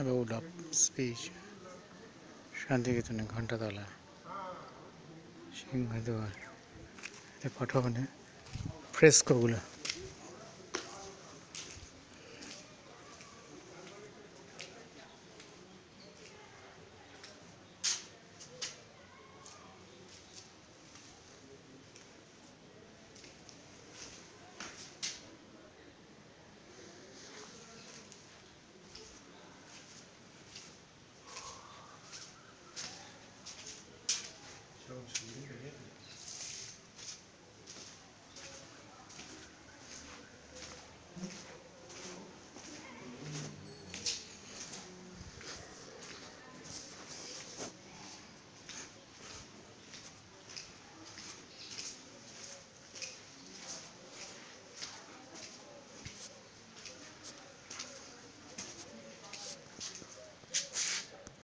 about of speech শান্তিকেতনে ঘণ্টাতলা সিংহদুয়ার। এই পাঠবনে ফ্রেস্কোগুলো